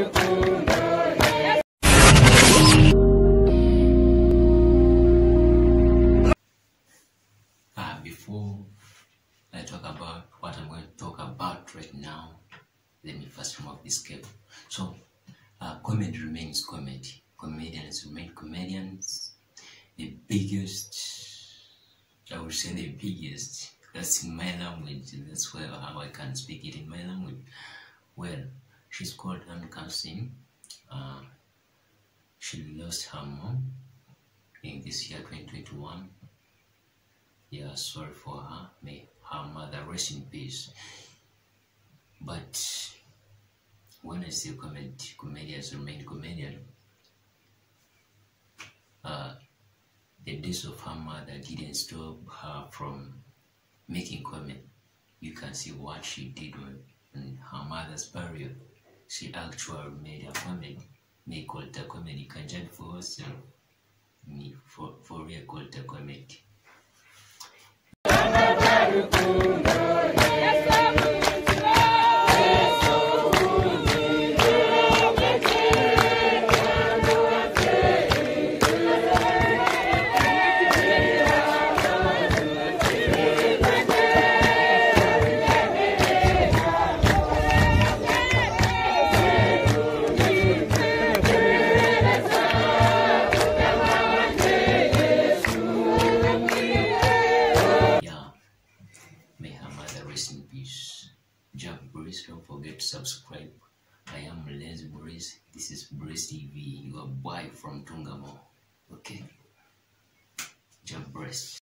Uh, before I talk about what I'm going to talk about right now, let me first remove this cable. So, uh, comedy remains comedy. Comedians remain comedians. The biggest, I would say the biggest, that's in my language. That's where how I can speak it in my language. Well, she's called Casting. Uh, she lost her mom in this year 2021 yeah, sorry for her. May her mother rest in peace. But when I say comedy, comedians remain comedian, uh, the death of her mother didn't stop her from making comment. You can see what she did on, on her mother's burial. She actually made a comedy. Me called the comedy. Kanjan for herself. Me for, for real called the comedy. Breeze, don't forget to subscribe. I am Les Breeze. This is Breeze TV, your boy from Tungamo. Okay? Jump Breeze.